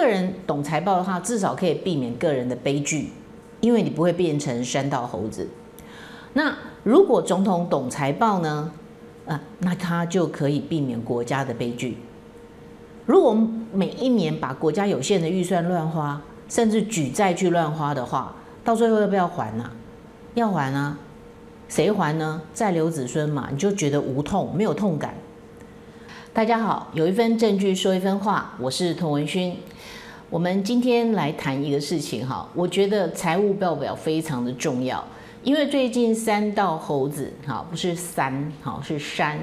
个人懂财报的话，至少可以避免个人的悲剧，因为你不会变成山道猴子。那如果总统懂财报呢？啊，那他就可以避免国家的悲剧。如果每一年把国家有限的预算乱花，甚至举债去乱花的话，到最后要不要还呢？要还啊！谁还呢？再留子孙嘛，你就觉得无痛，没有痛感。大家好，有一份证据说一分话，我是童文勋。我们今天来谈一个事情哈，我觉得财务报表非常的重要。因为最近三道猴子，哈，不是三，哈，是山，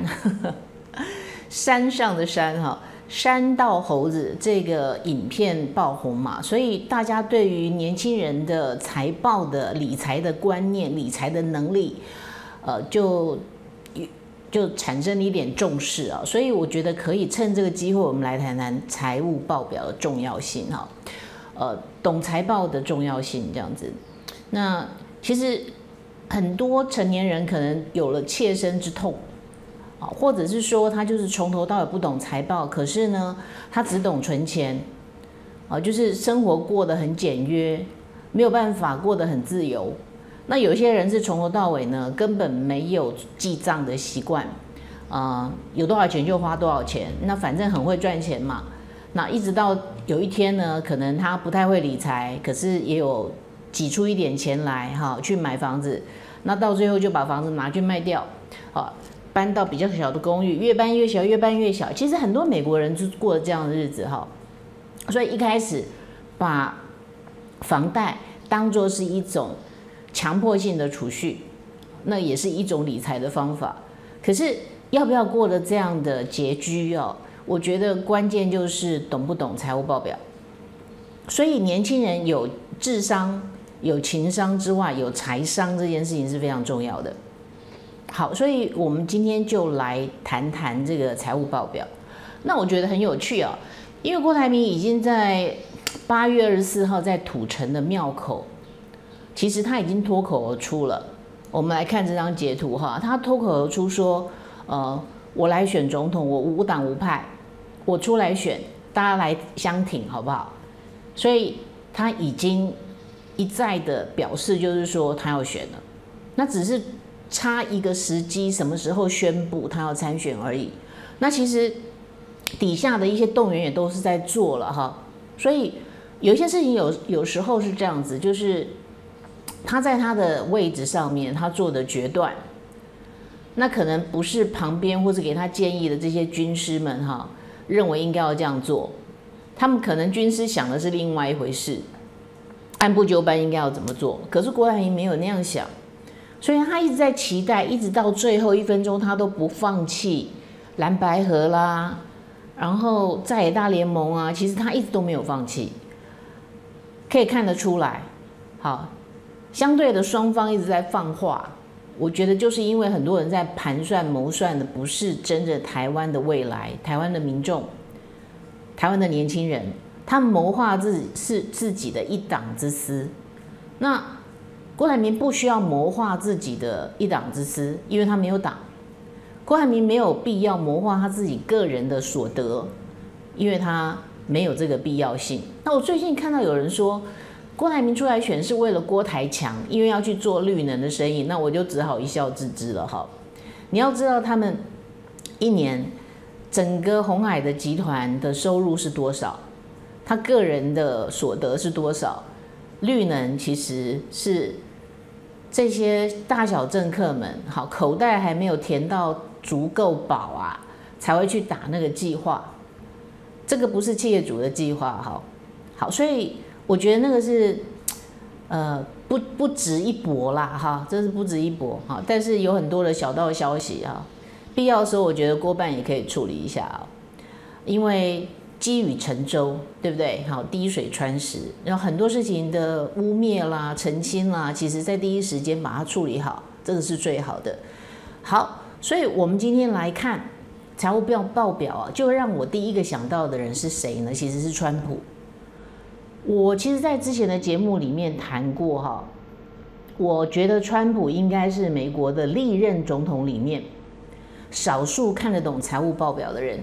山上的山，哈，山道猴子这个影片爆红嘛，所以大家对于年轻人的财报的理财的观念、理财的能力，呃，就就产生了一点重视啊。所以我觉得可以趁这个机会，我们来谈谈财务报表的重要性，哈，呃，懂财报的重要性这样子。那其实。很多成年人可能有了切身之痛，啊，或者是说他就是从头到尾不懂财报，可是呢，他只懂存钱，啊，就是生活过得很简约，没有办法过得很自由。那有些人是从头到尾呢，根本没有记账的习惯，啊，有多少钱就花多少钱，那反正很会赚钱嘛。那一直到有一天呢，可能他不太会理财，可是也有挤出一点钱来，哈，去买房子。那到最后就把房子拿去卖掉，好，搬到比较小的公寓，越搬越小，越搬越小。其实很多美国人就过这样的日子哈，所以一开始把房贷当做是一种强迫性的储蓄，那也是一种理财的方法。可是要不要过了这样的拮据哦？我觉得关键就是懂不懂财务报表。所以年轻人有智商。有情商之外，有财商这件事情是非常重要的。好，所以我们今天就来谈谈这个财务报表。那我觉得很有趣啊，因为郭台铭已经在八月二十四号在土城的庙口，其实他已经脱口而出了。我们来看这张截图哈，他脱口而出说：“呃，我来选总统，我无党无派，我出来选，大家来相挺好不好？”所以他已经。一再的表示，就是说他要选了，那只是差一个时机，什么时候宣布他要参选而已。那其实底下的一些动员也都是在做了哈，所以有一些事情有有时候是这样子，就是他在他的位置上面他做的决断，那可能不是旁边或者给他建议的这些军师们哈认为应该要这样做，他们可能军师想的是另外一回事。按部就班应该要怎么做？可是郭台铭没有那样想，所以他一直在期待，一直到最后一分钟他都不放弃蓝白河啦，然后在野大联盟啊，其实他一直都没有放弃，可以看得出来。好，相对的双方一直在放话，我觉得就是因为很多人在盘算谋算的不是真的台湾的未来，台湾的民众，台湾的年轻人。他谋划自己是自己的一党之私，那郭台铭不需要谋划自己的一党之私，因为他没有党。郭台铭没有必要谋划他自己个人的所得，因为他没有这个必要性。那我最近看到有人说，郭台铭出来选是为了郭台强，因为要去做绿能的生意，那我就只好一笑置之了。哈，你要知道他们一年整个红海的集团的收入是多少？他个人的所得是多少？绿能其实是这些大小政客们好口袋还没有填到足够饱啊，才会去打那个计划。这个不是企业主的计划，哈，好，所以我觉得那个是呃不不值一搏啦，哈，这是不值一搏哈。但是有很多的小道消息啊，必要的时候我觉得郭办也可以处理一下啊，因为。积雨成舟，对不对？好，滴水穿石，然后很多事情的污蔑啦、澄清啦，其实在第一时间把它处理好，这个是最好的。好，所以我们今天来看财务报报表啊，就让我第一个想到的人是谁呢？其实是川普。我其实，在之前的节目里面谈过哈，我觉得川普应该是美国的历任总统里面少数看得懂财务报表的人。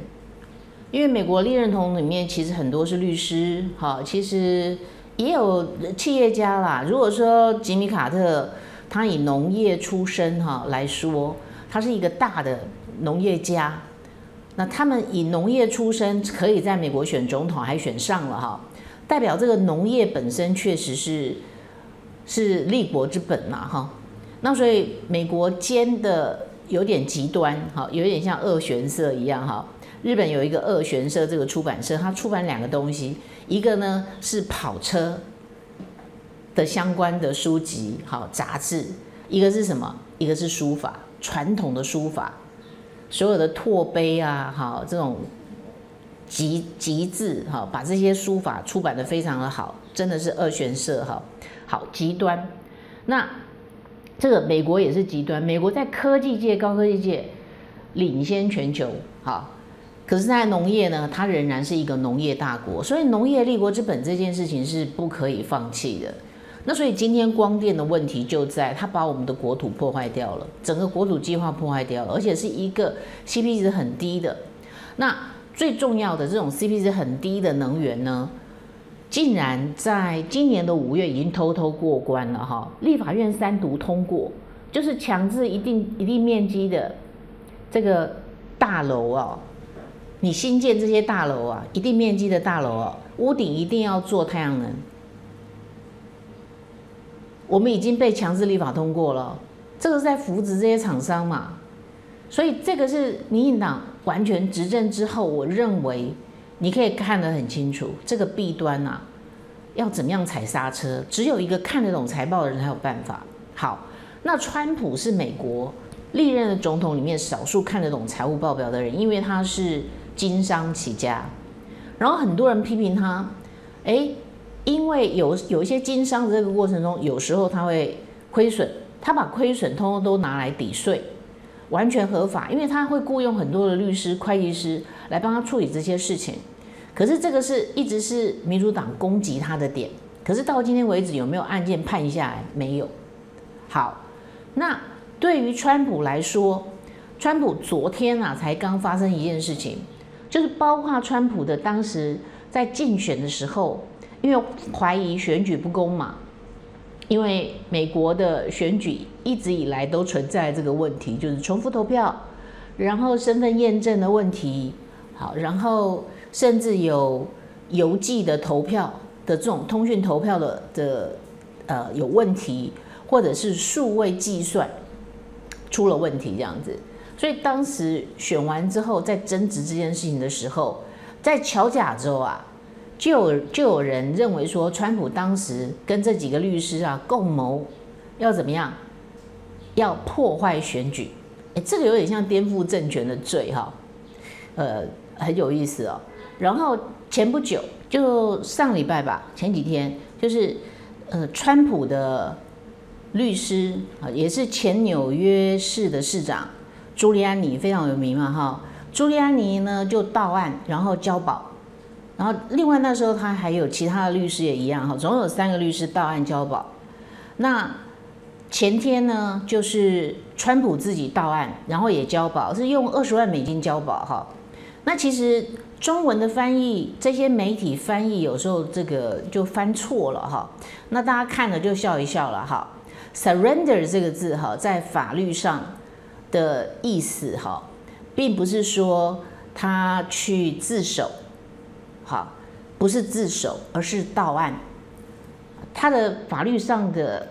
因为美国利认同里面其实很多是律师，哈，其实也有企业家啦。如果说吉米卡特他以农业出身哈来说，他是一个大的农业家，那他们以农业出身可以在美国选总统还选上了哈，代表这个农业本身确实是是立国之本嘛哈。那所以美国兼的有点极端，哈，有点像二玄社一样，哈。日本有一个二玄社这个出版社，它出版两个东西，一个呢是跑车的相关的书籍，好杂志；一个是什么？一个是书法，传统的书法，所有的拓碑啊，好这种极极致，哈，把这些书法出版的非常的好，真的是二玄社，哈，好极端。那这个美国也是极端，美国在科技界、高科技界领先全球，哈，可是，在农业呢，它仍然是一个农业大国，所以农业立国之本这件事情是不可以放弃的。那所以今天光电的问题就在它把我们的国土破坏掉了，整个国土计划破坏掉了，而且是一个 CP 值很低的。那最重要的这种 CP 值很低的能源呢？竟然在今年的五月已经偷偷过关了哈！立法院三读通过，就是强制一定一定面积的这个大楼哦，你新建这些大楼啊，一定面积的大楼哦，屋顶一定要做太阳能。我们已经被强制立法通过了，这个是在扶植这些厂商嘛，所以这个是民进党完全执政之后，我认为。你可以看得很清楚，这个弊端啊，要怎么样踩刹车？只有一个看得懂财报的人才有办法。好，那川普是美国历任的总统里面少数看得懂财务报表的人，因为他是经商起家。然后很多人批评他，哎，因为有有一些经商的这个过程中，有时候他会亏损，他把亏损通通都拿来抵税，完全合法，因为他会雇佣很多的律师、会计师。来帮他处理这些事情，可是这个是一直是民主党攻击他的点，可是到今天为止有没有案件判下来？没有。好，那对于川普来说，川普昨天啊才刚发生一件事情，就是包括川普的当时在竞选的时候，因为怀疑选举不公嘛，因为美国的选举一直以来都存在这个问题，就是重复投票，然后身份验证的问题。好，然后甚至有邮寄的投票的这种通讯投票的的呃有问题，或者是数位计算出了问题这样子，所以当时选完之后，在争执这件事情的时候，在乔甲州啊，就有就有人认为说，川普当时跟这几个律师啊共谋要怎么样，要破坏选举，哎，这个有点像颠覆政权的罪哈，呃。很有意思哦，然后前不久就上礼拜吧，前几天就是呃，川普的律师啊，也是前纽约市的市长朱利安尼非常有名嘛哈，朱利安尼呢就到案，然后交保，然后另外那时候他还有其他的律师也一样哈，总有三个律师到案交保。那前天呢，就是川普自己到案，然后也交保，是用二十万美金交保哈。那其实中文的翻译，这些媒体翻译有时候这个就翻错了哈。那大家看了就笑一笑了哈。Surrender 这个字哈，在法律上的意思哈，并不是说他去自首，好，不是自首，而是到案。它的法律上的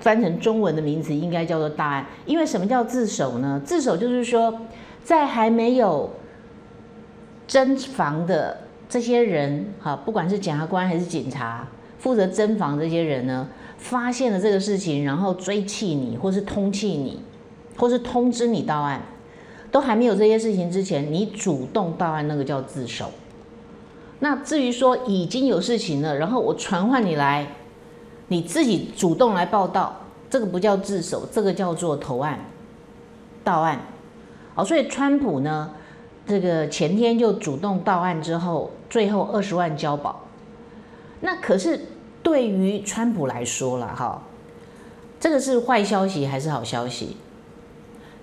翻成中文的名词应该叫做大案，因为什么叫自首呢？自首就是说，在还没有侦防的这些人，哈，不管是检察官还是警察，负责侦防这些人呢，发现了这个事情，然后追弃你，或是通缉你，或是通知你到案，都还没有这些事情之前，你主动到案，那个叫自首。那至于说已经有事情了，然后我传唤你来，你自己主动来报道，这个不叫自首，这个叫做投案、到案。好，所以川普呢？这个前天就主动到案之后，最后二十万交保。那可是对于川普来说了哈，这个是坏消息还是好消息？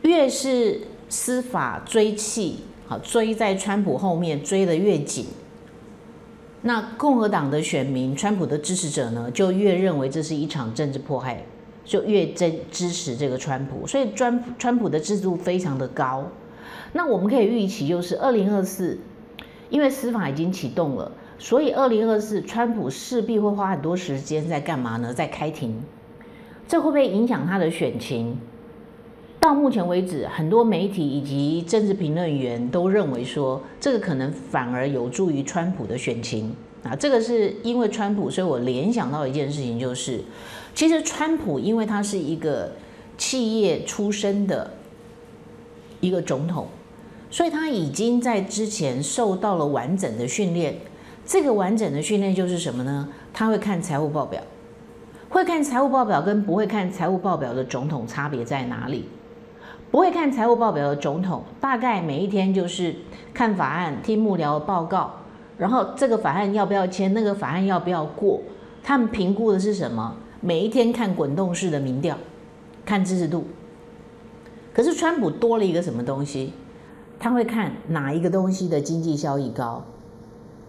越是司法追缉好追在川普后面追得越紧，那共和党的选民、川普的支持者呢，就越认为这是一场政治迫害，就越支支持这个川普，所以川川普的支持度非常的高。那我们可以预期，就是二零二四，因为司法已经启动了，所以二零二四川普势必会花很多时间在干嘛呢？在开庭，这会不会影响他的选情？到目前为止，很多媒体以及政治评论员都认为说，这个可能反而有助于川普的选情啊。这个是因为川普，所以我联想到一件事情，就是其实川普因为他是一个企业出身的一个总统，所以他已经在之前受到了完整的训练。这个完整的训练就是什么呢？他会看财务报表，会看财务报表跟不会看财务报表的总统差别在哪里？不会看财务报表的总统，大概每一天就是看法案、听幕僚报告，然后这个法案要不要签，那个法案要不要过，他们评估的是什么？每一天看滚动式的民调，看支持度。可是川普多了一个什么东西？他会看哪一个东西的经济效益高，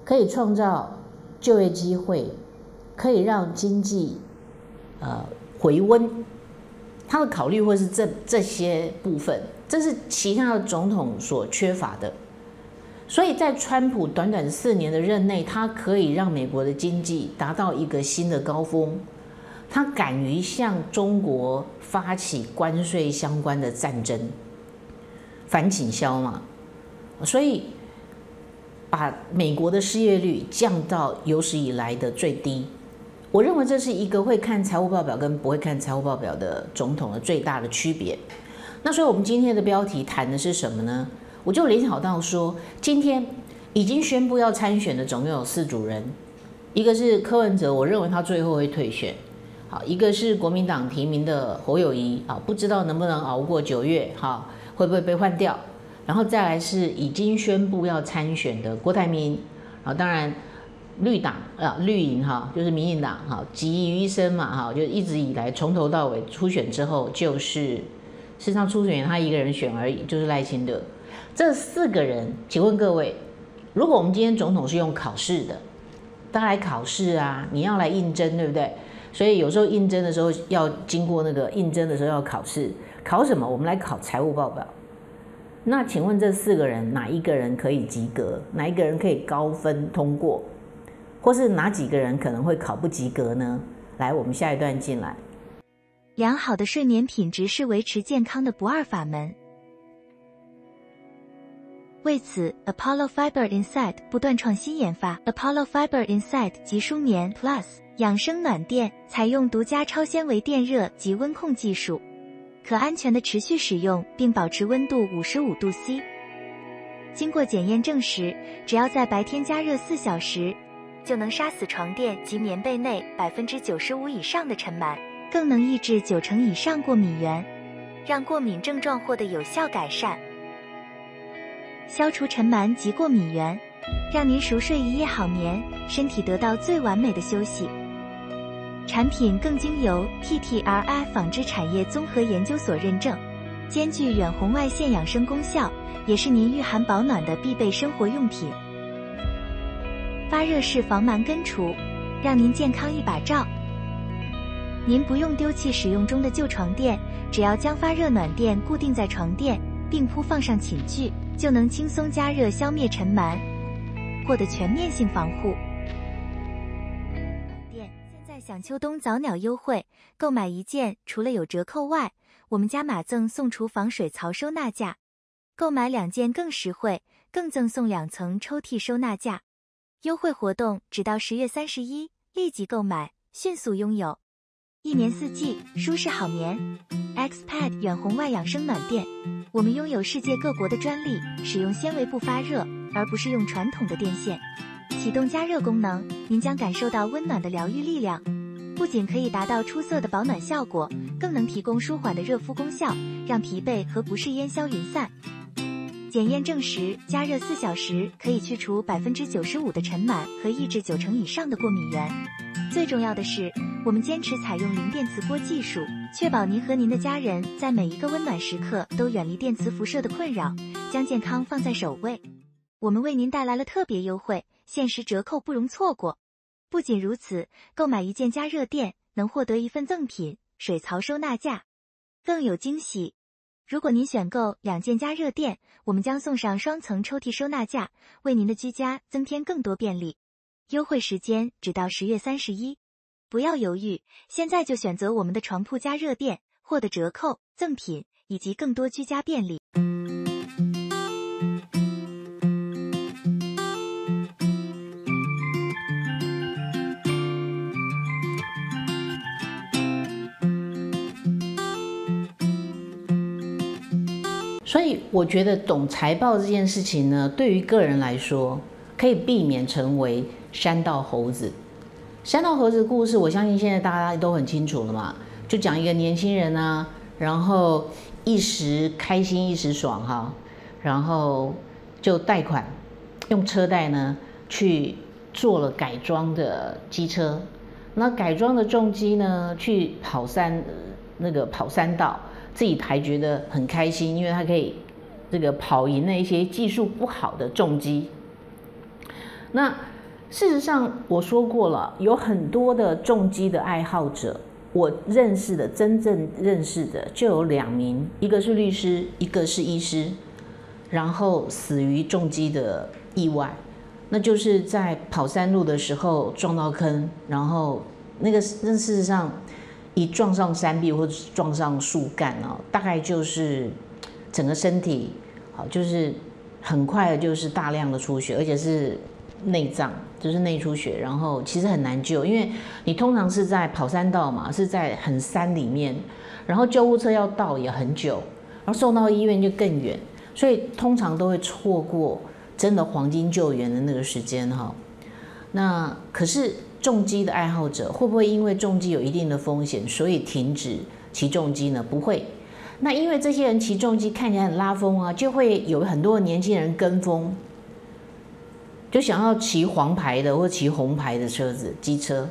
可以创造就业机会，可以让经济呃回温。他的考虑会是这这些部分，这是其他的总统所缺乏的。所以在川普短短四年的任内，他可以让美国的经济达到一个新的高峰。他敢于向中国发起关税相关的战争，反倾销嘛，所以把美国的失业率降到有史以来的最低。我认为这是一个会看财务报表跟不会看财务报表的总统的最大的区别。那所以，我们今天的标题谈的是什么呢？我就联想到说，今天已经宣布要参选的总共有四组人，一个是柯文哲，我认为他最后会退选。好，一个是国民党提名的侯友谊，啊，不知道能不能熬过九月，哈，会不会被换掉？然后再来是已经宣布要参选的郭台铭，啊，当然。绿党啊，绿营哈，就是民进党哈，集于一身嘛哈，就一直以来从头到尾初选之后，就是事实上初选他一个人选而已，就是赖清德。这四个人，请问各位，如果我们今天总统是用考试的，当来考试啊，你要来应征，对不对？所以有时候应征的时候要经过那个应征的时候要考试，考什么？我们来考财务报表。那请问这四个人哪一个人可以及格？哪一个人可以高分通过？或是哪几个人可能会考不及格呢？来，我们下一段进来。良好的睡眠品质是维持健康的不二法门。为此，Apollo Fiber Inside 不断创新研发 Apollo Fiber Inside 极舒眠 Plus 养生暖垫，采用独家超纤维电热及温控技术，可安全的持续使用，并保持温度五十五度 C。经过检验证实，只要在白天加热四小时。就能杀死床垫及棉被内百分之九十五以上的尘螨，更能抑制九成以上过敏源，让过敏症状获得有效改善，消除尘螨及过敏源，让您熟睡一夜好眠，身体得到最完美的休息。产品更经由 TTRI 纺织产业综合研究所认证，兼具远红外线养生功效，也是您御寒保暖的必备生活用品。发热式防螨根除，让您健康一把照。您不用丢弃使用中的旧床垫，只要将发热暖垫固定在床垫，并铺放上寝具，就能轻松加热消灭尘螨，获得全面性防护。暖垫现在享秋冬早鸟优惠，购买一件除了有折扣外，我们家马赠送厨房水槽收纳架，购买两件更实惠，更赠送两层抽屉收纳架。优惠活动只到十月三十一，立即购买，迅速拥有，一年四季舒适好眠。XPAD 远红外养生暖垫，我们拥有世界各国的专利，使用纤维布发热，而不是用传统的电线。启动加热功能，您将感受到温暖的疗愈力量，不仅可以达到出色的保暖效果，更能提供舒缓的热敷功效，让疲惫和不适烟消云散。检验证实，加热四小时可以去除百分之九十五的尘螨和抑制九成以上的过敏源。最重要的是，我们坚持采用零电磁波技术，确保您和您的家人在每一个温暖时刻都远离电磁辐射的困扰，将健康放在首位。我们为您带来了特别优惠，限时折扣不容错过。不仅如此，购买一件加热垫能获得一份赠品——水槽收纳架。更有惊喜！如果您选购两件加热垫，我们将送上双层抽屉收纳架，为您的居家增添更多便利。优惠时间只到十月三十一，不要犹豫，现在就选择我们的床铺加热垫，获得折扣、赠品以及更多居家便利。所以我觉得懂财报这件事情呢，对于个人来说，可以避免成为山道猴子。山道猴子故事，我相信现在大家都很清楚了嘛。就讲一个年轻人啊，然后一时开心一时爽哈，然后就贷款用车贷呢去做了改装的机车，那改装的重机呢去跑山那个跑山道。自己还觉得很开心，因为他可以这个跑赢那些技术不好的重机。那事实上我说过了，有很多的重机的爱好者，我认识的真正认识的就有两名，一个是律师，一个是医师，然后死于重机的意外，那就是在跑山路的时候撞到坑，然后那个那事实上。一撞上山壁或者撞上树干哦，大概就是整个身体好，就是很快的就是大量的出血，而且是内脏，就是内出血，然后其实很难救，因为你通常是在跑山道嘛，是在很山里面，然后救护车要到也很久，然后送到医院就更远，所以通常都会错过真的黄金救援的那个时间哈。那可是。重机的爱好者会不会因为重机有一定的风险，所以停止骑重机呢？不会。那因为这些人骑重机看起来很拉风啊，就会有很多年轻人跟风，就想要骑黄牌的或骑红牌的车子机车。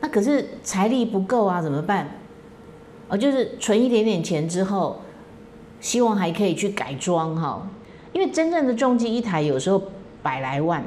那可是财力不够啊，怎么办？啊，就是存一点点钱之后，希望还可以去改装哈。因为真正的重机一台有时候百来万，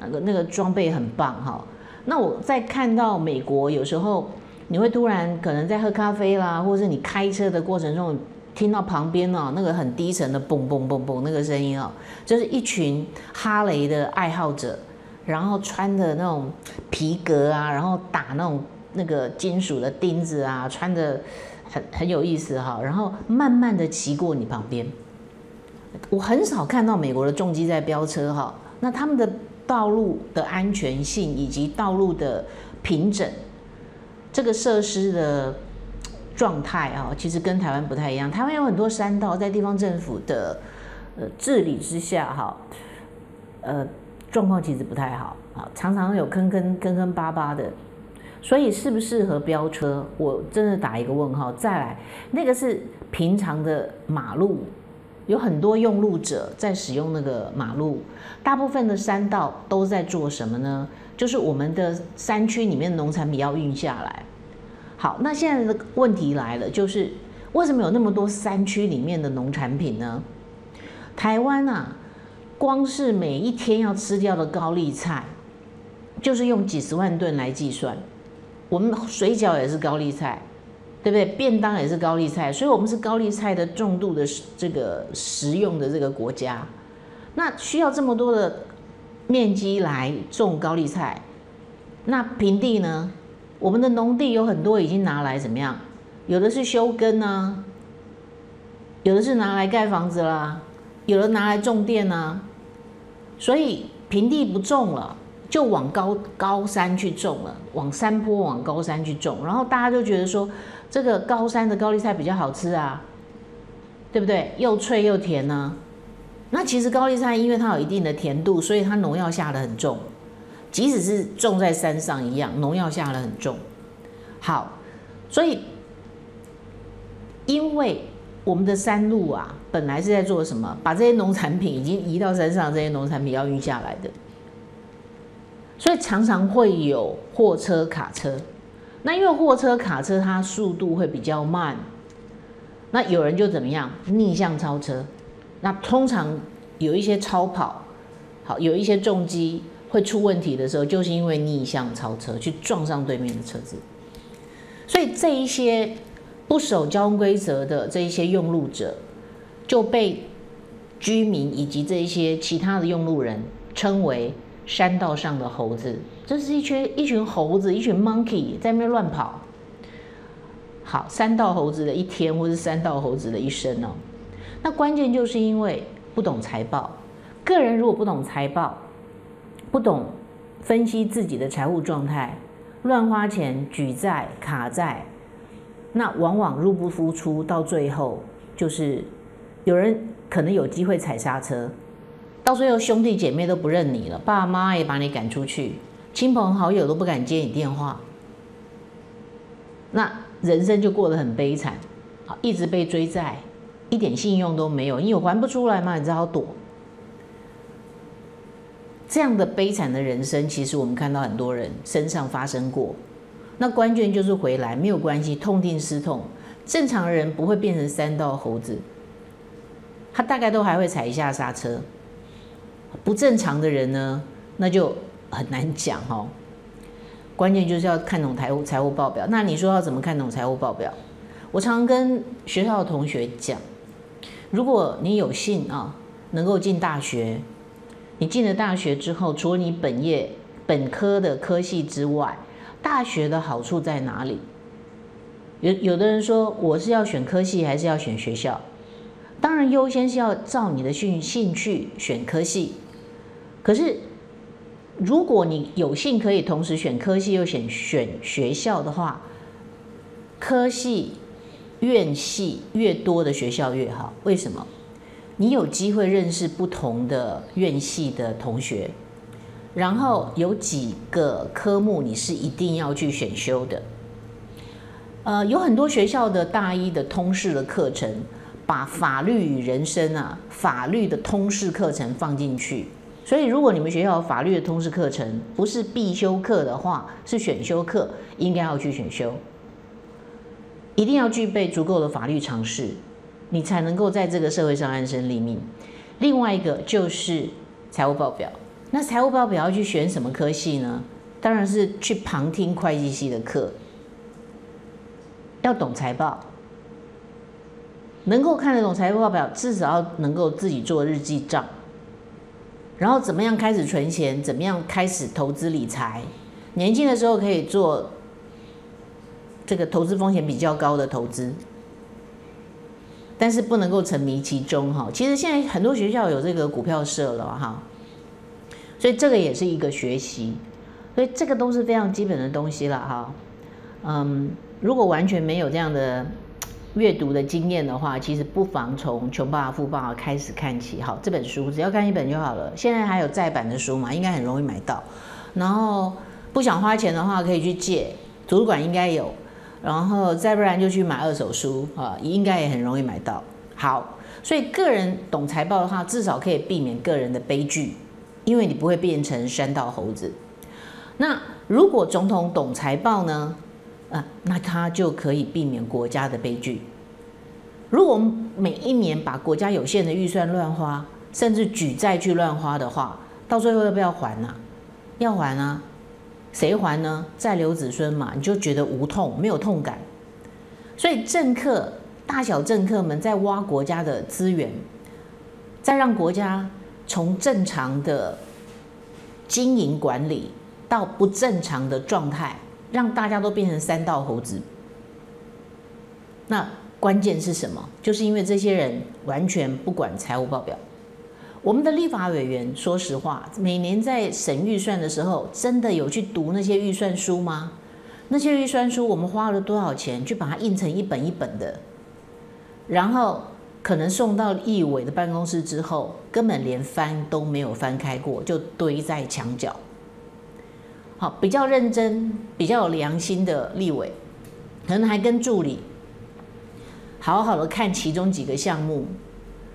那个那个装备很棒哈。那我在看到美国，有时候你会突然可能在喝咖啡啦，或者是你开车的过程中，听到旁边哦那个很低沉的嘣嘣嘣嘣那个声音哦，就是一群哈雷的爱好者，然后穿的那种皮革啊，然后打那种那个金属的钉子啊，穿的很很有意思哈，然后慢慢的骑过你旁边。我很少看到美国的重机在飙车哈，那他们的。道路的安全性以及道路的平整，这个设施的状态啊，其实跟台湾不太一样。台湾有很多山道，在地方政府的呃治理之下，哈，呃，状况其实不太好啊，常常有坑坑坑坑巴巴的。所以适不适合飙车，我真的打一个问号。再来，那个是平常的马路。有很多用路者在使用那个马路，大部分的山道都在做什么呢？就是我们的山区里面的农产品要运下来。好，那现在的问题来了，就是为什么有那么多山区里面的农产品呢？台湾啊，光是每一天要吃掉的高丽菜，就是用几十万吨来计算。我们水饺也是高丽菜。对不对？便当也是高丽菜，所以我们是高丽菜的重度的这个食用的这个国家。那需要这么多的面积来种高丽菜，那平地呢？我们的农地有很多已经拿来怎么样？有的是修根啊，有的是拿来盖房子啦，有的拿来种电啊。所以平地不种了，就往高高山去种了，往山坡、往高山去种，然后大家就觉得说。这个高山的高丽菜比较好吃啊，对不对？又脆又甜呢。那其实高丽菜因为它有一定的甜度，所以它农药下的很重。即使是种在山上一样，农药下的很重。好，所以因为我们的山路啊，本来是在做什么？把这些农产品已经移到山上，这些农产品要运下来的，所以常常会有货车、卡车。那因为货车、卡车它速度会比较慢，那有人就怎么样逆向超车，那通常有一些超跑，好有一些重机会出问题的时候，就是因为逆向超车去撞上对面的车子。所以这一些不守交通规则的这一些用路者，就被居民以及这一些其他的用路人称为山道上的猴子。这是一群一群猴子，一群 monkey 在那边乱跑。好，三道猴子的一天，或是三道猴子的一生哦。那关键就是因为不懂财报，个人如果不懂财报，不懂分析自己的财务状态，乱花钱、举债、卡债，那往往入不敷出，到最后就是有人可能有机会踩刹车，到最后兄弟姐妹都不认你了，爸妈也把你赶出去，亲朋好友都不敢接你电话，那人生就过得很悲惨，好，一直被追债。一点信用都没有，因为还不出来嘛，你只好躲。这样的悲惨的人生，其实我们看到很多人身上发生过。那关键就是回来没有关系，痛定思痛。正常人不会变成三道猴子，他大概都还会踩一下刹车。不正常的人呢，那就很难讲哦。关键就是要看懂财务财务报表。那你说要怎么看懂财务报表？我常跟学校的同学讲。如果你有幸啊，能够进大学，你进了大学之后，除了你本业本科的科系之外，大学的好处在哪里？有有的人说，我是要选科系还是要选学校？当然优先是要照你的兴兴趣选科系。可是，如果你有幸可以同时选科系又选选学校的话，科系。院系越多的学校越好，为什么？你有机会认识不同的院系的同学，然后有几个科目你是一定要去选修的。呃，有很多学校的大一的通识的课程，把法律与人生啊，法律的通识课程放进去。所以，如果你们学校法律的通识课程不是必修课的话，是选修课，应该要去选修。一定要具备足够的法律常识，你才能够在这个社会上安身立命。另外一个就是财务报表，那财务报表要去选什么科系呢？当然是去旁听会计系的课，要懂财报，能够看得懂财务报表，至少要能够自己做日记账，然后怎么样开始存钱，怎么样开始投资理财，年轻的时候可以做。这个投资风险比较高的投资，但是不能够沉迷其中哈。其实现在很多学校有这个股票社了哈，所以这个也是一个学习，所以这个都是非常基本的东西了哈。嗯，如果完全没有这样的阅读的经验的话，其实不妨从《穷爸爸富爸爸》开始看起。好，这本书只要看一本就好了。现在还有再版的书嘛，应该很容易买到。然后不想花钱的话，可以去借，图书馆应该有。然后再不然就去买二手书啊，应该也很容易买到。好，所以个人懂财报的话，至少可以避免个人的悲剧，因为你不会变成山道猴子。那如果总统懂财报呢？啊，那他就可以避免国家的悲剧。如果我们每一年把国家有限的预算乱花，甚至举债去乱花的话，到最后要不要还呢？要还啊。谁还呢？再留子孙嘛，你就觉得无痛，没有痛感。所以政客、大小政客们在挖国家的资源，再让国家从正常的经营管理到不正常的状态，让大家都变成三道猴子。那关键是什么？就是因为这些人完全不管财务报表。我们的立法委员，说实话，每年在审预算的时候，真的有去读那些预算书吗？那些预算书，我们花了多少钱去把它印成一本一本的，然后可能送到议委的办公室之后，根本连翻都没有翻开过，就堆在墙角。好，比较认真、比较有良心的立委，可能还跟助理好好的看其中几个项目。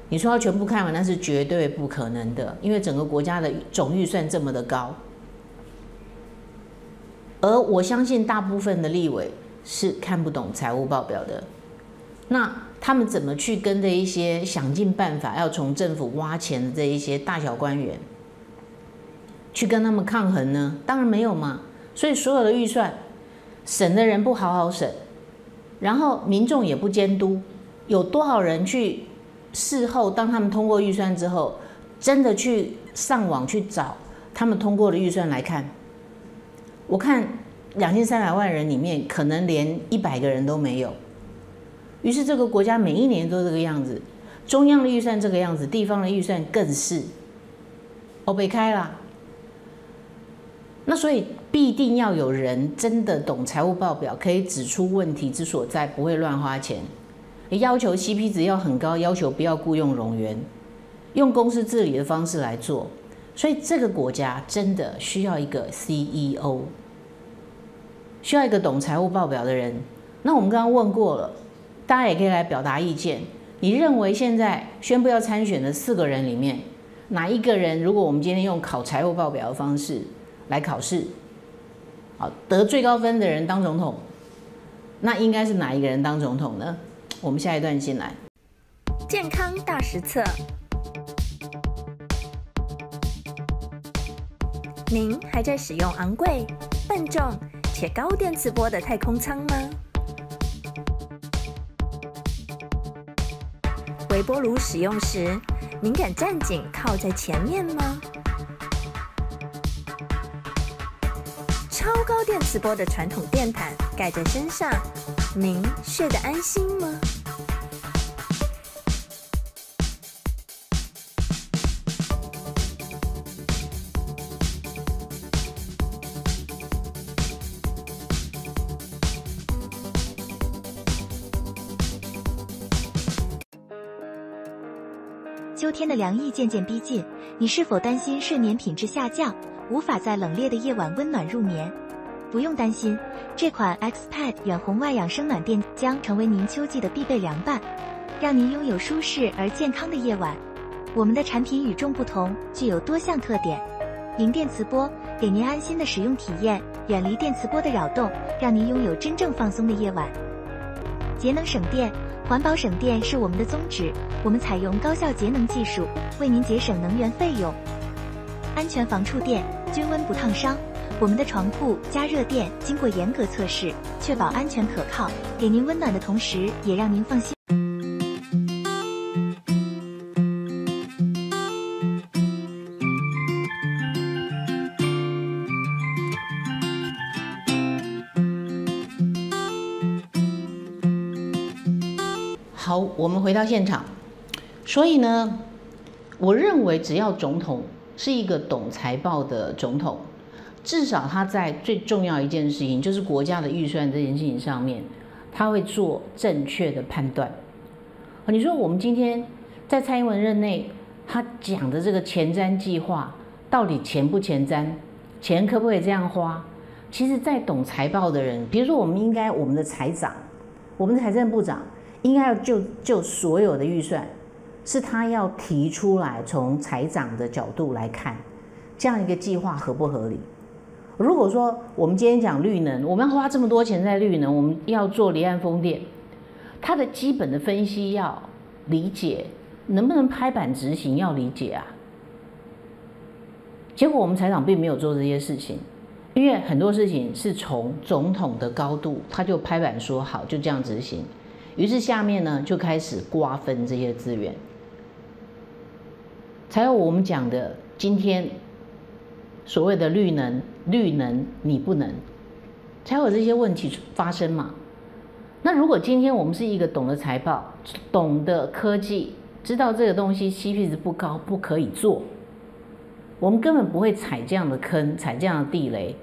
你说要全部看完，那是绝对不可能的，因为整个国家的总预算这么的高，而我相信大部分的立委是看不懂财务报表的。那他们怎么去跟这一些想尽办法要从政府挖钱的这一些大小官员去跟他们抗衡呢？当然没有嘛。所以所有的预算省的人不好好审，然后民众也不监督，有多少人去事后当他们通过预算之后，真的去上网去找他们通过的预算来看？我看两千三百万人里面，可能连一百个人都没有。于是这个国家每一年都这个样子，中央的预算这个样子，地方的预算更是，哦被开了。那所以必定要有人真的懂财务报表，可以指出问题之所在，不会乱花钱。要求 CP 值要很高，要求不要雇佣冗员，用公司治理的方式来做。所以这个国家真的需要一个 CEO，需要一个懂财务报表的人。那我们刚刚问过了。大家也可以来表达意见。你认为现在宣布要参选的四个人里面，哪一个人？如果我们今天用考财务报表的方式来考试，好得最高分的人当总统，那应该是哪一个人当总统呢？我们下一段先来。健康大实测，您还在使用昂贵、笨重且高电磁波的太空舱吗？微波炉使用时，您敢站紧靠在前面吗？电磁波的传统电毯盖在身上，您睡得安心吗？秋天的凉意渐渐逼近，你是否担心睡眠品质下降，无法在冷冽的夜晚温暖入眠？不用担心，这款 XPAD 远红外养生暖垫将成为您秋季的必备凉伴，让您拥有舒适而健康的夜晚。我们的产品与众不同，具有多项特点：零电磁波，给您安心的使用体验，远离电磁波的扰动，让您拥有真正放松的夜晚；节能省电。环保省电是我们的宗旨，我们采用高效节能技术，为您节省能源费用。安全防触电，均温不烫伤。我们的床铺加热垫经过严格测试，确保安全可靠，给您温暖的同时，也让您放心。好，我们回到现场。所以呢，我认为只要总统是一个懂财报的总统，至少他在最重要一件事情，就是国家的预算这件事情上面，他会做正确的判断。你说我们今天在蔡英文任内，他讲的这个前瞻计划，到底前不前瞻？钱可不可以这样花？其实，在懂财报的人，比如说我们应该我们的财长，我们的财政部长。应该要就就所有的预算，是他要提出来，从财长的角度来看，这样一个计划合不合理？如果说我们今天讲绿能，我们要花这么多钱在绿能，我们要做离岸风电，它的基本的分析要理解，能不能拍板执行要理解啊？结果我们财长并没有做这些事情，因为很多事情是从总统的高度，他就拍板说好，就这样执行。于是下面呢就开始瓜分这些资源，才有我们讲的今天所谓的绿能，绿能你不能，才有这些问题发生嘛。那如果今天我们是一个懂得财报、懂得科技，知道这个东西 CP 值不高，不可以做，我们根本不会踩这样的坑，踩这样的地雷。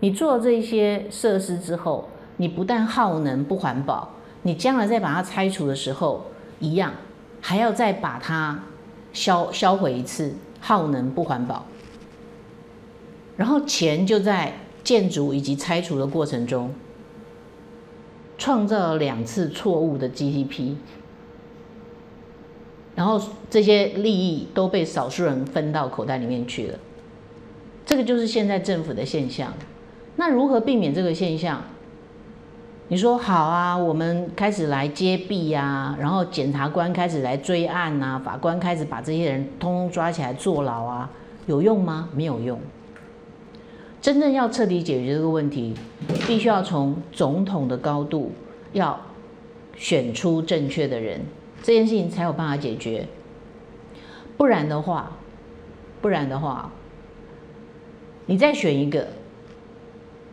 你做了这些设施之后，你不但耗能不环保。你将来再把它拆除的时候，一样还要再把它销销毁一次，耗能不环保。然后钱就在建筑以及拆除的过程中，创造了两次错误的 GDP，然后这些利益都被少数人分到口袋里面去了。这个就是现在政府的现象。那如何避免这个现象？你说好啊，我们开始来揭弊呀，然后检察官开始来追案啊，法官开始把这些人通通抓起来坐牢啊，有用吗？没有用。真正要彻底解决这个问题，必须要从总统的高度要选出正确的人，这件事情才有办法解决。不然的话，不然的话，你再选一个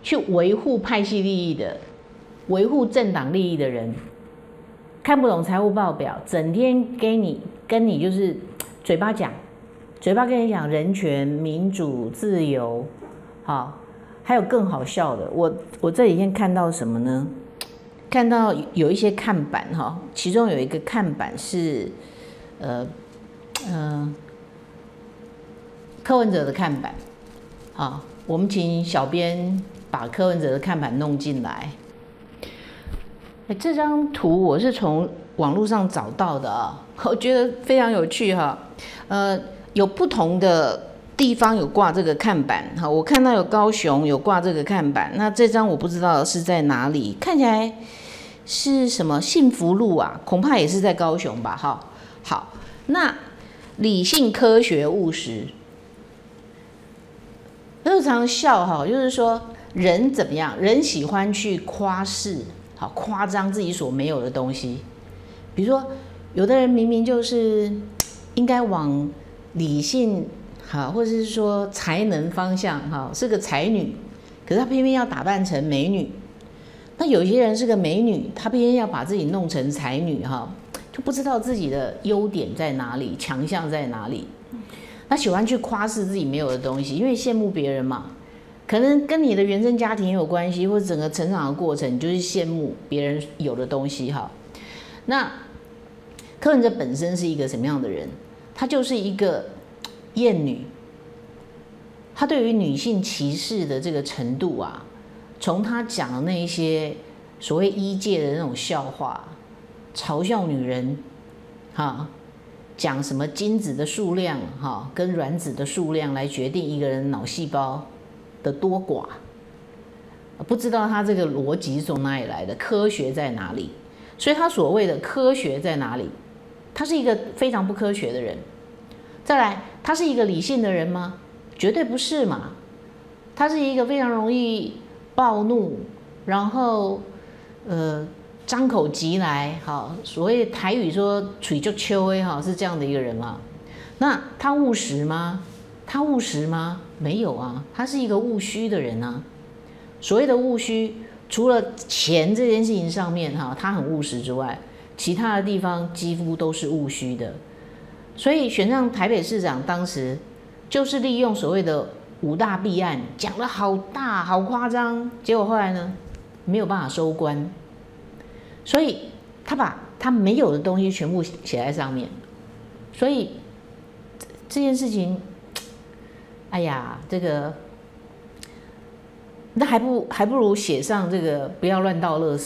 去维护派系利益的。维护政党利益的人看不懂财务报表，整天给你跟你就是嘴巴讲，嘴巴跟你讲人权、民主、自由，好，还有更好笑的，我我这几天看到什么呢？看到有一些看板哈，其中有一个看板是呃嗯柯文哲的看板，好，我们请小编把柯文哲的看板弄进来。哎，这张图我是从网络上找到的啊，我觉得非常有趣哈。呃，有不同的地方有挂这个看板哈，我看到有高雄有挂这个看板，那这张我不知道是在哪里，看起来是什么幸福路啊？恐怕也是在高雄吧？哈，好，那理性、科学、务实，日常笑哈，就是说人怎么样？人喜欢去夸饰。好夸张自己所没有的东西，比如说，有的人明明就是应该往理性好，或者是说才能方向哈，是个才女，可是她偏偏要打扮成美女。那有些人是个美女，她偏偏要把自己弄成才女哈，就不知道自己的优点在哪里，强项在哪里。她喜欢去夸饰自己没有的东西，因为羡慕别人嘛。可能跟你的原生家庭有关系，或者整个成长的过程，就是羡慕别人有的东西哈。那柯文哲本身是一个什么样的人？他就是一个艳女。他对于女性歧视的这个程度啊，从他讲的那一些所谓医界的那种笑话，嘲笑女人，哈，讲什么精子的数量哈，跟卵子的数量来决定一个人脑细胞。的多寡，不知道他这个逻辑从哪里来的，科学在哪里？所以他所谓的科学在哪里？他是一个非常不科学的人。再来，他是一个理性的人吗？绝对不是嘛。他是一个非常容易暴怒，然后呃张口即来，好，所谓台语说“嘴就秋”哎哈，是这样的一个人嘛？那他务实吗？他务实吗？没有啊，他是一个务虚的人啊。所谓的务虚，除了钱这件事情上面哈，他很务实之外，其他的地方几乎都是务虚的。所以选上台北市长，当时就是利用所谓的五大弊案，讲的好大好夸张，结果后来呢，没有办法收官。所以他把他没有的东西全部写在上面，所以这件事情。哎呀，这个那还不还不如写上这个“不要乱倒垃圾”。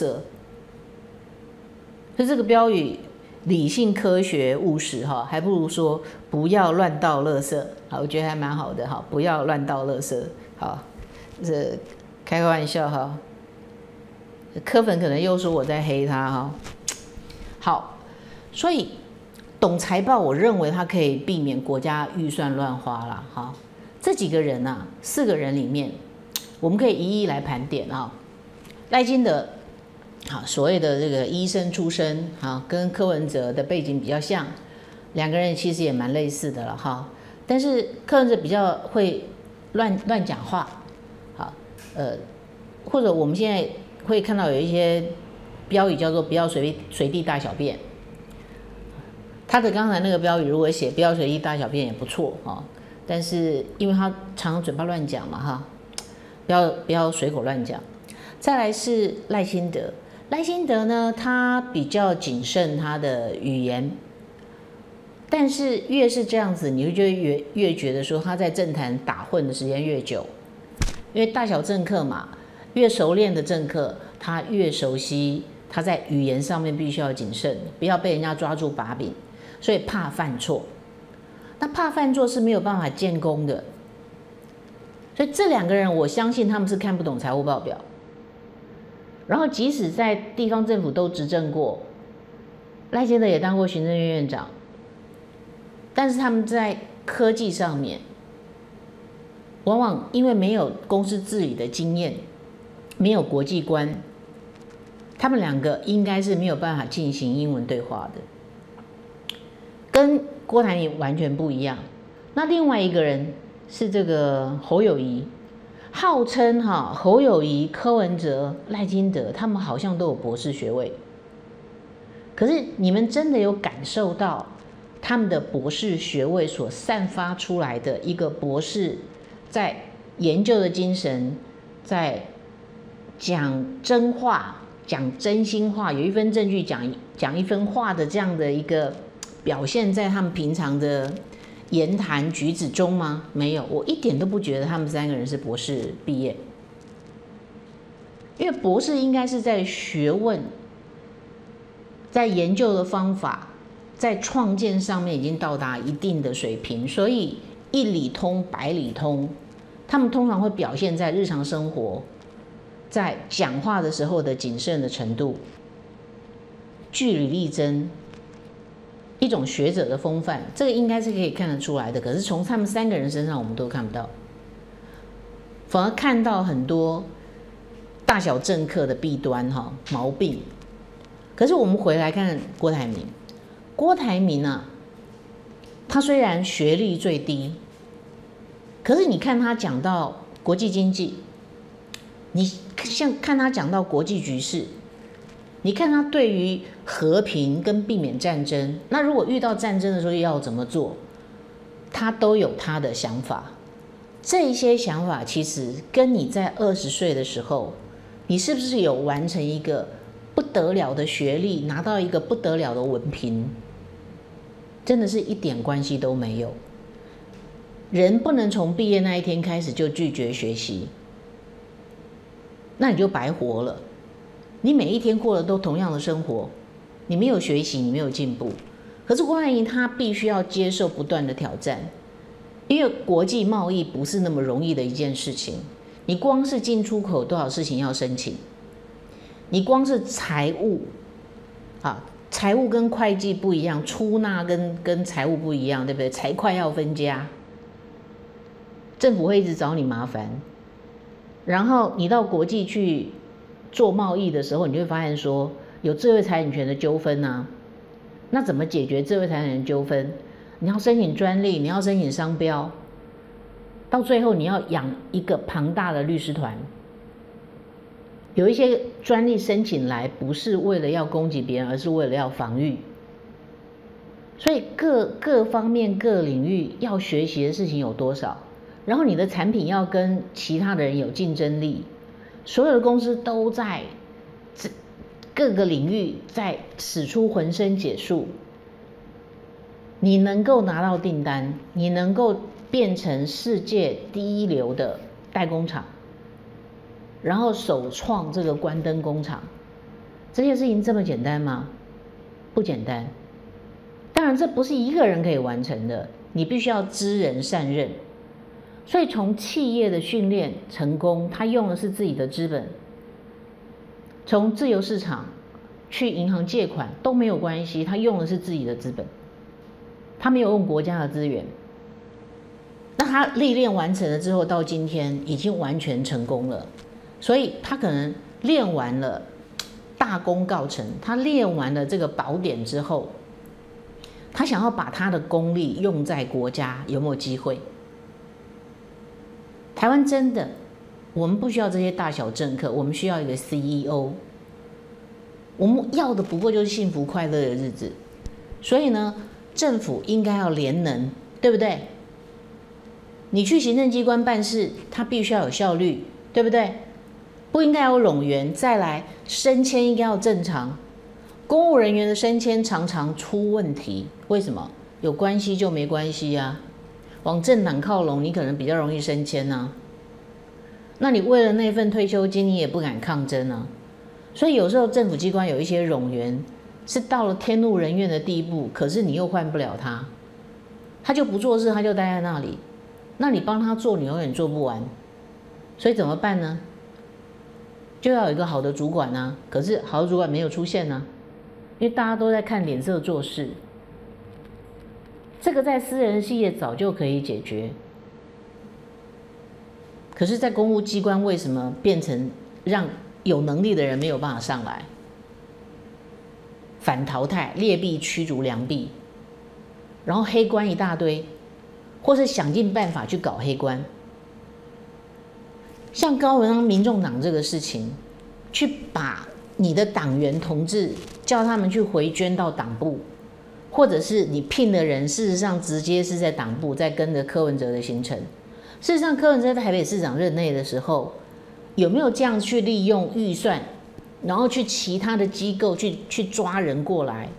就这个标语，理性、科学、务实，哈，还不如说“不要乱倒垃圾”。好，我觉得还蛮好的，哈，“不要乱倒垃圾”。好，这开个玩笑，哈。柯粉可能又说我在黑他，哈。好，所以懂财报，我认为他可以避免国家预算乱花了，哈。这几个人呐，四个人里面，我们可以一一来盘点啊。赖金德，好，所谓的这个医生出身，好，跟柯文哲的背景比较像，两个人其实也蛮类似的了哈。但是柯文哲比较会乱乱讲话，好，呃，或者我们现在会看到有一些标语叫做“不要随随地大小便”，他的刚才那个标语如果写“不要随地大小便”也不错哈。但是因为他常常嘴巴乱讲嘛，哈，不要不要随口乱讲。再来是赖清德，赖辛德呢，他比较谨慎他的语言，但是越是这样子，你就越越觉得说他在政坛打混的时间越久，因为大小政客嘛，越熟练的政客，他越熟悉他在语言上面必须要谨慎，不要被人家抓住把柄，所以怕犯错。那怕犯错是没有办法建功的，所以这两个人，我相信他们是看不懂财务报表。然后即使在地方政府都执政过，赖清德也当过行政院院长，但是他们在科技上面，往往因为没有公司治理的经验，没有国际观，他们两个应该是没有办法进行英文对话的，跟郭台铭完全不一样。那另外一个人是这个侯友谊。号称哈侯友谊、柯文哲、赖金德，他们好像都有博士学位。可是你们真的有感受到他们的博士学位所散发出来的一个博士在研究的精神，在讲真话、讲真心话，有一分证据讲讲一分话的这样的一个表现，在他们平常的。言谈举止中吗？没有，我一点都不觉得他们三个人是博士毕业，因为博士应该是在学问、在研究的方法、在创建上面已经到达一定的水平，所以一理通百里通，他们通常会表现在日常生活，在讲话的时候的谨慎的程度，据理力争。一种学者的风范，这个应该是可以看得出来的。可是从他们三个人身上，我们都看不到，反而看到很多大小政客的弊端哈毛病。可是我们回来看郭台铭，郭台铭啊，他虽然学历最低，可是你看他讲到国际经济，你像看他讲到国际局势。你看他对于和平跟避免战争，那如果遇到战争的时候要怎么做，他都有他的想法。这些想法其实跟你在二十岁的时候，你是不是有完成一个不得了的学历，拿到一个不得了的文凭，真的是一点关系都没有。人不能从毕业那一天开始就拒绝学习，那你就白活了。你每一天过的都同样的生活，你没有学习，你没有进步。可是郭台铭他必须要接受不断的挑战，因为国际贸易不是那么容易的一件事情。你光是进出口多少事情要申请，你光是财务，啊，财务跟会计不一样，出纳跟跟财务不一样，对不对？财会要分家，政府会一直找你麻烦，然后你到国际去。做贸易的时候，你就会发现说有智慧财产权的纠纷呢，那怎么解决智慧财产权纠纷？你要申请专利，你要申请商标，到最后你要养一个庞大的律师团。有一些专利申请来不是为了要攻击别人，而是为了要防御。所以各各方面各领域要学习的事情有多少？然后你的产品要跟其他的人有竞争力。所有的公司都在这各个领域在使出浑身解数，你能够拿到订单，你能够变成世界第一流的代工厂，然后首创这个关灯工厂，这件事情这么简单吗？不简单。当然，这不是一个人可以完成的，你必须要知人善任。所以，从企业的训练成功，他用的是自己的资本；从自由市场去银行借款都没有关系，他用的是自己的资本，他没有用国家的资源。那他历练完成了之后，到今天已经完全成功了。所以他可能练完了，大功告成。他练完了这个宝典之后，他想要把他的功力用在国家，有没有机会？台湾真的，我们不需要这些大小政客，我们需要一个 CEO。我们要的不过就是幸福快乐的日子，所以呢，政府应该要廉能，对不对？你去行政机关办事，它必须要有效率，对不对？不应该有冗员。再来，升迁应该要正常。公务人员的升迁常常出问题，为什么？有关系就没关系呀。往政党靠拢，你可能比较容易升迁呢。那你为了那份退休金，你也不敢抗争啊。所以有时候政府机关有一些冗员，是到了天怒人怨的地步，可是你又换不了他，他就不做事，他就待在那里。那你帮他做，你永远做不完。所以怎么办呢？就要有一个好的主管呢。可是好的主管没有出现呢，因为大家都在看脸色做事。这个在私人企业早就可以解决，可是，在公务机关为什么变成让有能力的人没有办法上来？反淘汰、劣币驱逐良币，然后黑官一大堆，或是想尽办法去搞黑官。像高文安、民众党这个事情，去把你的党员同志叫他们去回捐到党部，或者是你聘的人，事实上直接是在党部在跟着柯文哲的行程。事实上，柯文哲在台北市长任内的时候，有没有这样去利用预算？然后去其他的机构去去抓人过来，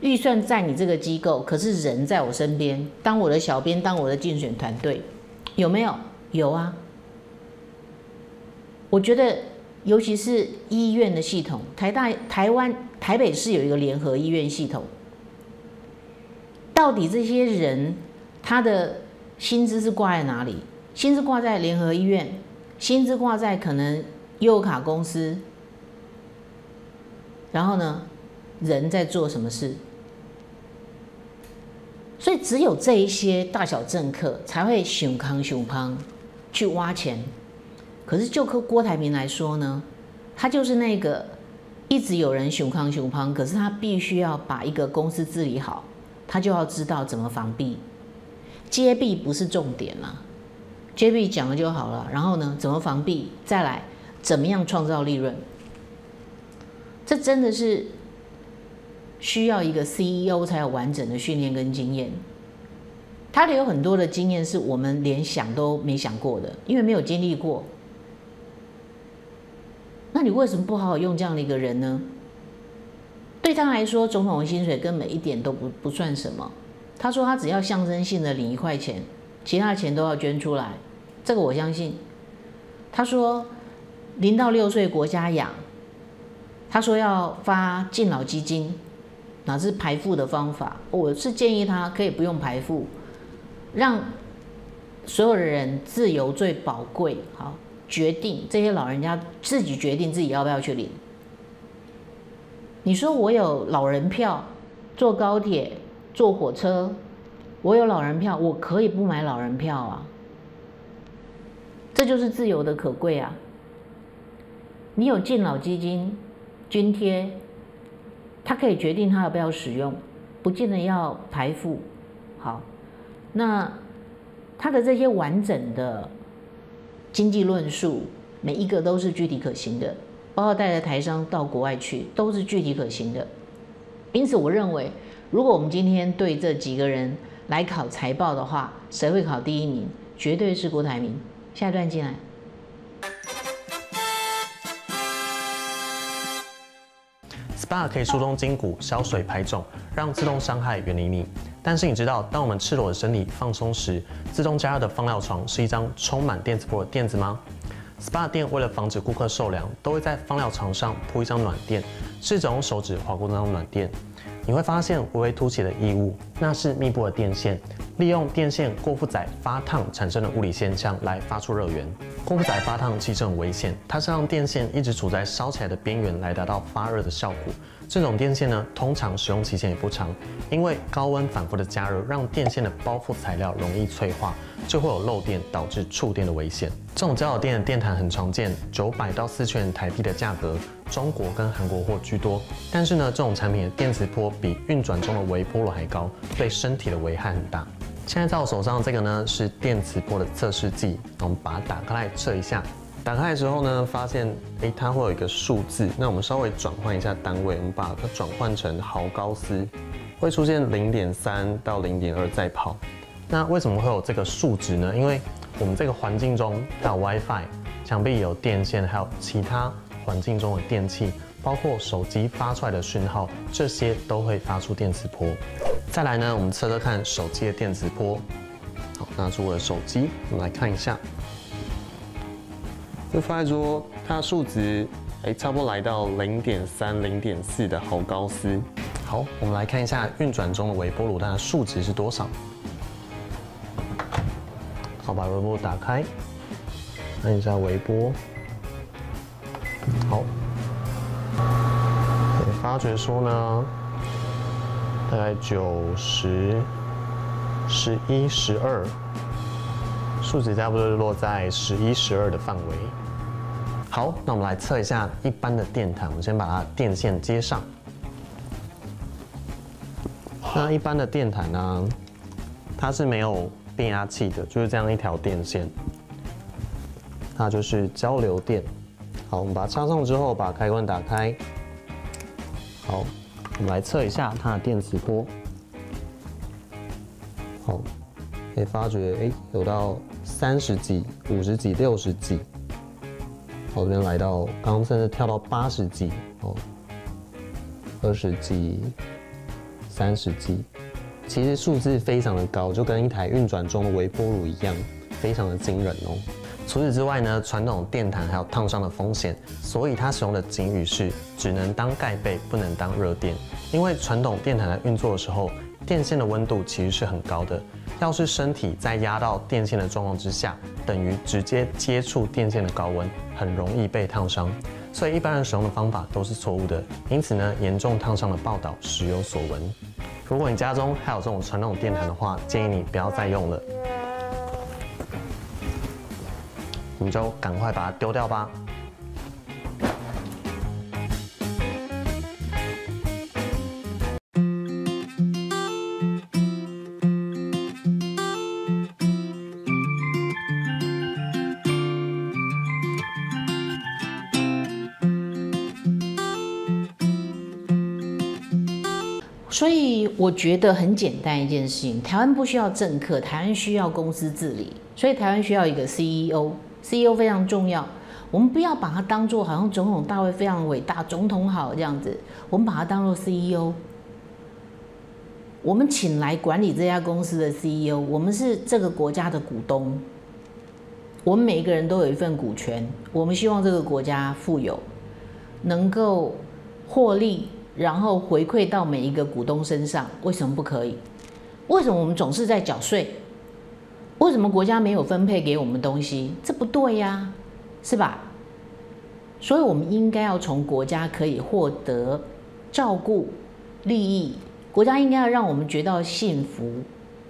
预算在你这个机构，可是人在我身边，当我的小编，当我的竞选团队，有没有？有啊。我觉得，尤其是医院的系统，台大、台湾、台北市有一个联合医院系统，到底这些人他的薪资是挂在哪里？薪资挂在联合医院，薪资挂在可能优卡公司。然后呢，人在做什么事？所以只有这一些大小政客才会熊康熊胖去挖钱。可是就靠郭台铭来说呢，他就是那个一直有人熊康熊胖，可是他必须要把一个公司治理好，他就要知道怎么防弊。揭弊不是重点啦，揭弊讲了就好了。然后呢，怎么防弊？再来，怎么样创造利润？这真的是需要一个 CEO 才有完整的训练跟经验。他的有很多的经验是我们连想都没想过的，因为没有经历过。那你为什么不好好用这样的一个人呢？对他来说，总统的薪水根本一点都不不算什么。他说他只要象征性的领一块钱，其他的钱都要捐出来，这个我相信。他说零到六岁国家养。他说要发敬老基金，哪是排付的方法？我是建议他可以不用排付，让所有的人自由最宝贵。好，决定这些老人家自己决定自己要不要去领。你说我有老人票，坐高铁、坐火车，我有老人票，我可以不买老人票啊。这就是自由的可贵啊！你有敬老基金。津贴，他可以决定他要不要使用，不见得要排付。好，那他的这些完整的经济论述，每一个都是具体可行的，包括带着台商到国外去，都是具体可行的。因此，我认为，如果我们今天对这几个人来考财报的话，谁会考第一名？绝对是郭台铭。下一段进来。SPA 可以疏通筋骨、消水排肿，让自动伤害远离你。但是你知道，当我们赤裸的身体放松时，自动加热的放料床是一张充满电磁波的垫子吗？SPA 店为了防止顾客受凉，都会在放料床上铺一张暖垫，试着用手指划过那张暖垫，你会发现微微凸起的异物，那是密布的电线。利用电线过负载发烫产生的物理现象来发出热源。过负载发烫其实很危险，它是让电线一直处在烧起来的边缘来达到发热的效果。这种电线呢，通常使用期限也不长，因为高温反复的加热让电线的包覆材料容易脆化，就会有漏电导致触电的危险。这种交流电的电毯很常见，九百到四千台币的价格，中国跟韩国货居多。但是呢，这种产品的电磁波比运转中的微波炉还高，对身体的危害很大。现在在我手上这个呢是电磁波的测试剂，我们把它打开来测一下。打开之后呢，发现哎它会有一个数字，那我们稍微转换一下单位，我们把它转换成毫高斯，会出现零点三到零点二在跑。那为什么会有这个数值呢？因为我们这个环境中它有 WiFi，墙壁有电线，还有其他环境中的电器，包括手机发出来的讯号，这些都会发出电磁波。再来呢，我们测测看手机的电磁波。好，拿出我的手机，我们来看一下。就发现说它的数值，哎，差不多来到零点三、零点四的毫高斯。好，我们来看一下运转中的微波炉，它的数值是多少？好，把微波打开，按一下微波。好，发觉说呢，大概九十、十一、十二，数值差不多落在十一、十二的范围。好，那我们来测一下一般的电毯，我们先把它电线接上。那一般的电毯呢，它是没有变压器的，就是这样一条电线，它就是交流电。好，我们把它插上之后，把开关打开。好，我们来测一下它的电磁波。好，可以发觉，哎，有到三十几、五十几、六十几。我这边来到，刚刚甚至跳到八十几哦，二十几、三十几，其实数字非常的高，就跟一台运转中的微波炉一样，非常的惊人哦。除此之外呢，传统电毯还有烫伤的风险，所以它使用的警语是只能当盖被，不能当热电。因为传统电毯在运作的时候，电线的温度其实是很高的。要是身体在压到电线的状况之下，等于直接接触电线的高温，很容易被烫伤。所以一般人使用的方法都是错误的。因此呢，严重烫伤的报道时有所闻。如果你家中还有这种传统电毯的话，建议你不要再用了。你就赶快把它丢掉吧。所以我觉得很简单一件事情，台湾不需要政客，台湾需要公司治理，所以台湾需要一个 CEO，CEO 非常重要。我们不要把它当做好像总统大会非常伟大，总统好这样子，我们把它当做 CEO。我们请来管理这家公司的 CEO，我们是这个国家的股东，我们每一个人都有一份股权，我们希望这个国家富有，能够获利。然后回馈到每一个股东身上，为什么不可以？为什么我们总是在缴税？为什么国家没有分配给我们东西？这不对呀，是吧？所以，我们应该要从国家可以获得照顾、利益，国家应该要让我们觉得幸福，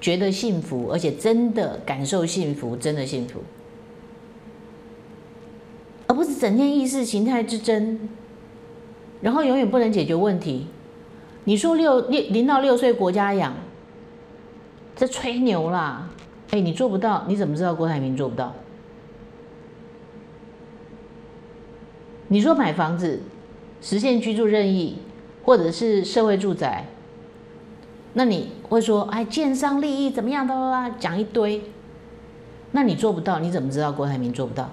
觉得幸福，而且真的感受幸福，真的幸福，而不是整天意识形态之争。然后永远不能解决问题。你说六六零到六岁国家养，这吹牛啦！哎，你做不到，你怎么知道郭台铭做不到？你说买房子，实现居住任意，或者是社会住宅，那你会说哎，建商利益怎么样？叭叭叭讲一堆，那你做不到，你怎么知道郭台铭做不到？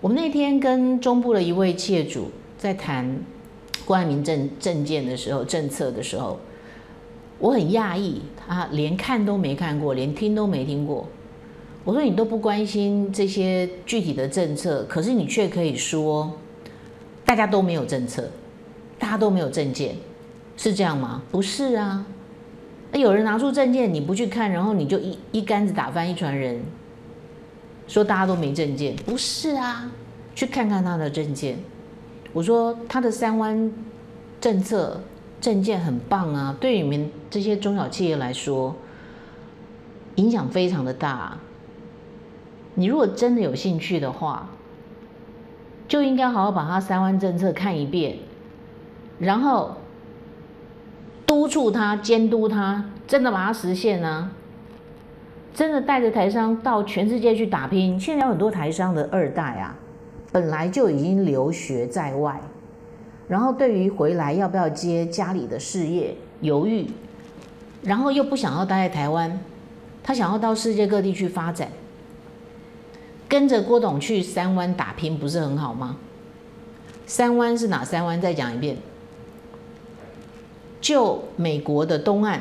我们那天跟中部的一位企业主在谈郭台铭政政见的时候、政策的时候，我很讶异，他连看都没看过，连听都没听过。我说你都不关心这些具体的政策，可是你却可以说大家都没有政策，大家都没有政见，是这样吗？不是啊，那有人拿出政见你不去看，然后你就一一竿子打翻一船人。说大家都没证件，不是啊，去看看他的证件。我说他的三湾政策证件很棒啊，对你们这些中小企业来说，影响非常的大。你如果真的有兴趣的话，就应该好好把他三湾政策看一遍，然后督促他、监督他，真的把它实现呢。真的带着台商到全世界去打拼。现在有很多台商的二代啊，本来就已经留学在外，然后对于回来要不要接家里的事业犹豫，然后又不想要待在台湾，他想要到世界各地去发展。跟着郭董去三湾打拼，不是很好吗？三湾是哪三湾？再讲一遍，就美国的东岸，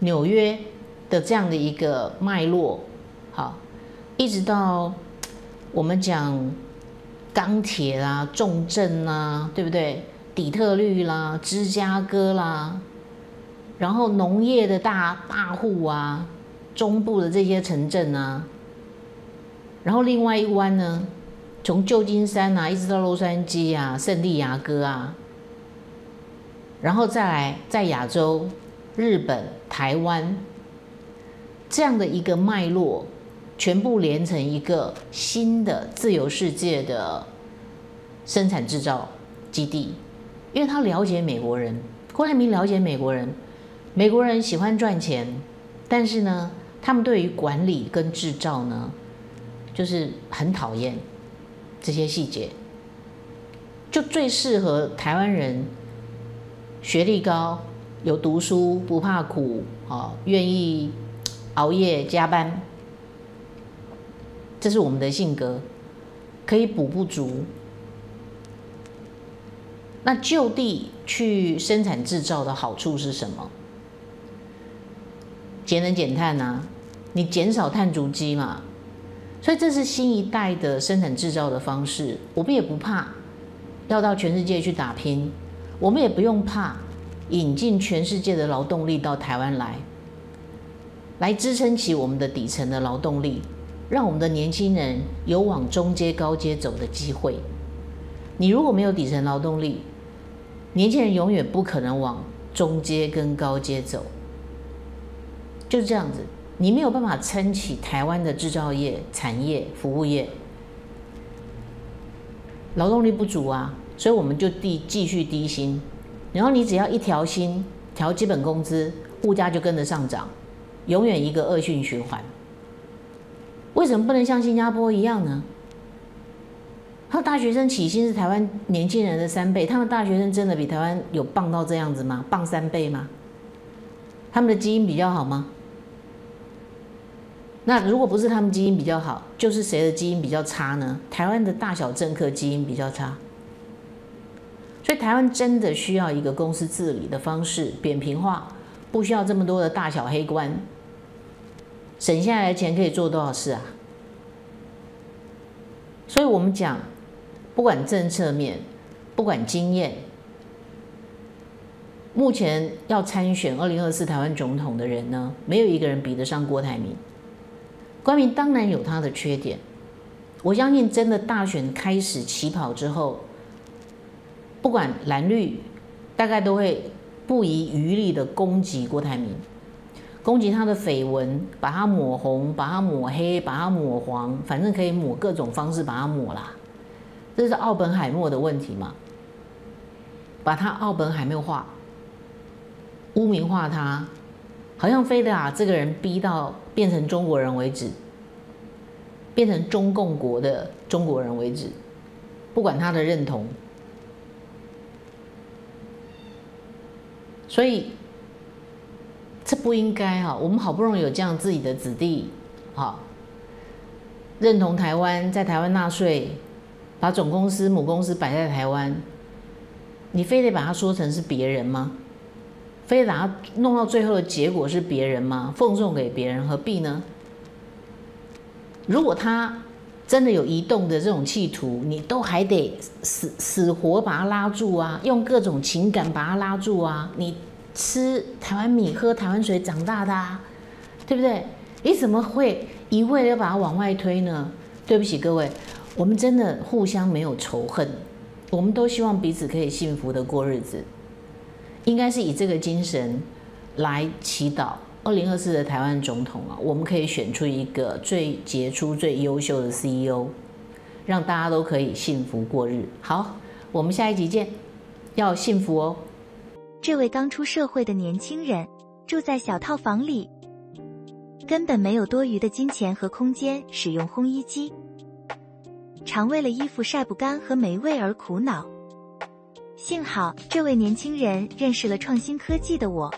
纽约。的这样的一个脉络，好，一直到我们讲钢铁啦、重镇啦，对不对？底特律啦、芝加哥啦，然后农业的大大户啊，中部的这些城镇啊，然后另外一湾呢，从旧金山啊一直到洛杉矶啊、圣地亚哥啊，然后再来在亚洲、日本、台湾这样的一个脉络，全部连成一个新的自由世界的生产制造基地，因为他了解美国人，郭台铭了解美国人，美国人喜欢赚钱，但是呢，他们对于管理跟制造呢，就是很讨厌这些细节，就最适合台湾人，学历高，有读书，不怕苦，啊，愿意熬夜加班，这是我们的性格，可以补不足。那就地去生产制造的好处是什么？节能减碳啊，你减少碳足迹嘛，所以这是新一代的生产制造的方式。我们也不怕要到全世界去打拼，我们也不用怕引进全世界的劳动力到台湾来，来支撑起我们的底层的劳动力，让我们的年轻人有往中阶、高阶走的机会。你如果没有底层劳动力，年轻人永远不可能往中阶跟高阶走，就是这样子。你没有办法撑起台湾的制造业、产业、服务业，劳动力不足啊，所以我们就低继续低薪，然后你只要一调薪、调基本工资，物价就跟着上涨，永远一个恶性循环。为什么不能像新加坡一样呢？他大学生起薪是台湾年轻人的三倍，他们大学生真的比台湾有棒到这样子吗？棒三倍吗？他们的基因比较好吗？那如果不是他们基因比较好，就是谁的基因比较差呢？台湾的大小政客基因比较差，所以台湾真的需要一个公司治理的方式扁平化，不需要这么多的大小黑官，省下来的钱可以做多少事啊？所以我们讲。不管政策面，不管经验，目前要参选二零二四台湾总统的人呢，没有一个人比得上郭台铭。郭台铭当然有他的缺点，我相信真的大选开始起跑之后，不管蓝绿，大概都会不遗余力的攻击郭台铭，攻击他的绯闻，把他抹红，把他抹黑，把他抹黄，反正可以抹各种方式把他抹啦。这是奥本海默的问题嘛？把他奥本海默化，污名化他，好像非得把这个人逼到变成中国人为止，变成中共国的中国人为止，不管他的认同。所以这不应该哈，我们好不容易有这样自己的子弟，哈，认同台湾，在台湾纳税。把总公司、母公司摆在台湾，你非得把它说成是别人吗？非得把它弄到最后的结果是别人吗？奉送给别人何必呢？如果他真的有移动的这种企图，你都还得死死活把他拉住啊，用各种情感把他拉住啊。你吃台湾米、喝台湾水长大的，对不对？你怎么会一味的把他往外推呢？对不起各位。我们真的互相没有仇恨，我们都希望彼此可以幸福的过日子，应该是以这个精神来祈祷二零二四的台湾总统啊，我们可以选出一个最杰出、最优秀的 CEO，让大家都可以幸福过日。好，我们下一集见，要幸福哦。这位刚出社会的年轻人住在小套房里，根本没有多余的金钱和空间使用烘衣机。常为了衣服晒不干和霉味而苦恼。幸好这位年轻人认识了创新科技的我。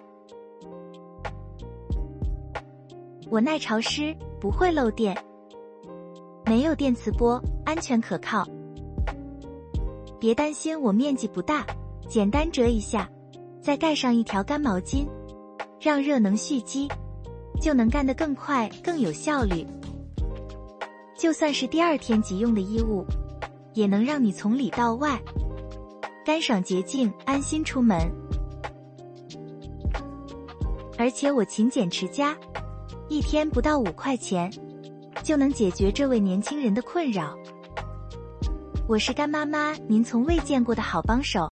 我耐潮湿，不会漏电，没有电磁波，安全可靠。别担心，我面积不大，简单折一下，再盖上一条干毛巾，让热能蓄积，就能干得更快、更有效率。就算是第二天急用的衣物，也能让你从里到外干爽洁净，安心出门。而且我勤俭持家，一天不到五块钱，就能解决这位年轻人的困扰。我是干妈妈，您从未见过的好帮手。